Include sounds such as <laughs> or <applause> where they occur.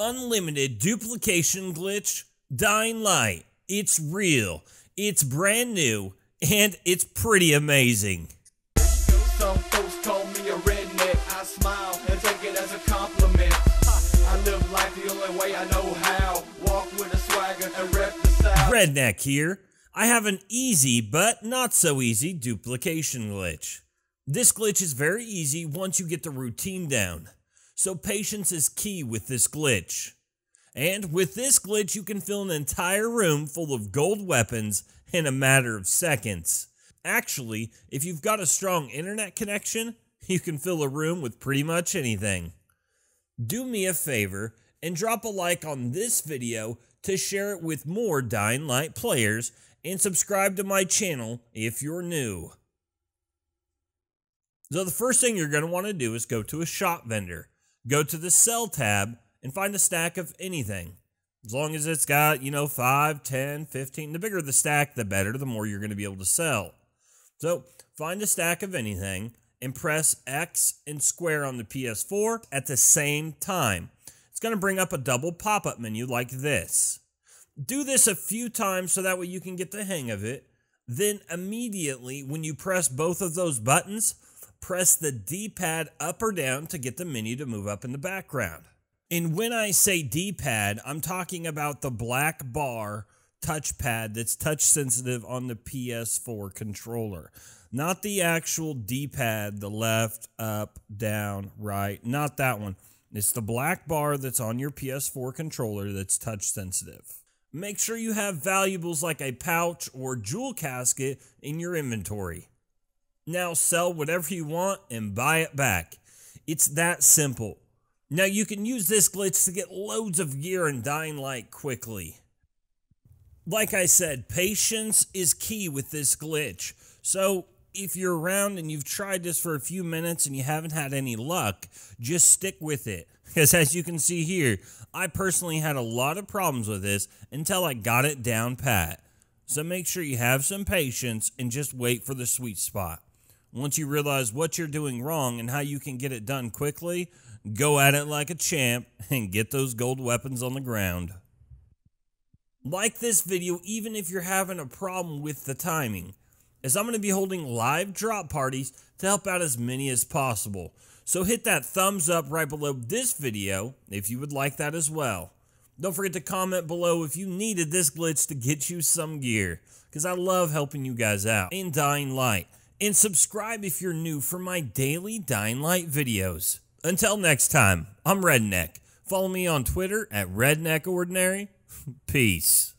unlimited duplication glitch, Dying Light. It's real, it's brand new, and it's pretty amazing. Some folks call me a redneck. I smile and take it as a compliment. I live life the only way I know how. Walk with a swagger and rep the South. Redneck here. I have an easy but not so easy duplication glitch. This glitch is very easy once you get the routine down, so patience is key with this glitch. And with this glitch, you can fill an entire room full of gold weapons in a matter of seconds. Actually, if you've got a strong internet connection, you can fill a room with pretty much anything. Do me a favor and drop a like on this video to share it with more Dying Light players and subscribe to my channel if you're new. So the first thing you're going to want to do is go to a shop vendor. Go to the sell tab and find a stack of anything. As long as it's got, you know, 5, 10, 15, the bigger the stack, the better, the more you're going to be able to sell. So find a stack of anything and press X and square on the PS4 at the same time. It's going to bring up a double pop up menu like this. Do this a few times so that way you can get the hang of it. Then immediately, when you press both of those buttons, press the D pad up or down to get the menu to move up in the background. And when I say D pad, I'm talking about the black bar touchpad that's touch sensitive on the PS4 controller. Not the actual D pad, the left, up, down, right. Not that one. It's the black bar that's on your PS4 controller that's touch sensitive. Make sure you have valuables like a pouch or jewel casket in your inventory. Now sell whatever you want and buy it back. It's that simple. Now you can use this glitch to get loads of gear and Dying Light quickly. Like I said, patience is key with this glitch. So if you're around and you've tried this for a few minutes and you haven't had any luck, just stick with it. <laughs> Because as you can see here, I personally had a lot of problems with this until I got it down pat. So make sure you have some patience and just wait for the sweet spot. Once you realize what you're doing wrong and how you can get it done quickly, go at it like a champ and get those gold weapons on the ground. Like this video even if you're having a problem with the timing, as I'm going to be holding live drop parties to help out as many as possible. So hit that thumbs up right below this video if you would like that as well. Don't forget to comment below if you needed this glitch to get you some gear, because I love helping you guys out in Dying Light. And subscribe if you're new for my daily Dying Light videos. Until next time, I'm Redneck. Follow me on Twitter at Redneck Ordinary. <laughs> Peace.